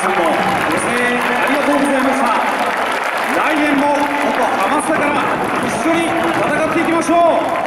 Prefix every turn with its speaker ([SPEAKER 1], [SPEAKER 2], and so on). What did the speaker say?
[SPEAKER 1] さんもご声援ありがとうございました。来年もここ浜下から一緒に戦っていきましょう。